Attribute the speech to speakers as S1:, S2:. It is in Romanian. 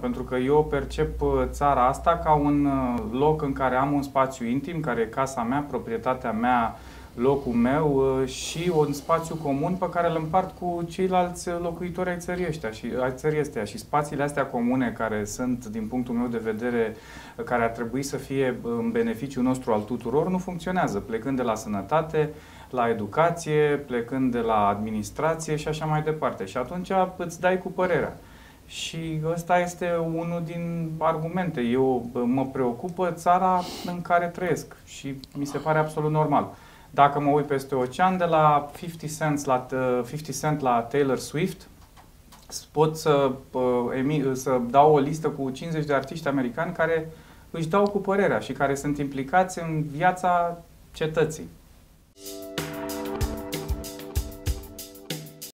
S1: Pentru că eu percep uh, țara asta ca un uh, loc în care am un spațiu intim, care e casa mea, proprietatea mea, locul meu uh, și un spațiu comun pe care îl împart cu ceilalți locuitori ai țării, ăștia și, ai țării astea. Și spațiile astea comune care sunt, din punctul meu de vedere, care ar trebui să fie în beneficiul nostru al tuturor, nu funcționează. Plecând de la sănătate, la educație, plecând de la administrație și așa mai departe. Și atunci îți dai cu părerea. Și ăsta este unul din argumente. Eu mă preocupă țara în care trăiesc și mi se pare absolut normal. Dacă mă uit peste ocean, de la 50 cent la, 50 cent la Taylor Swift, pot să, să dau o listă cu 50 de artiști americani care își dau cu părerea și care sunt implicați în viața cetății.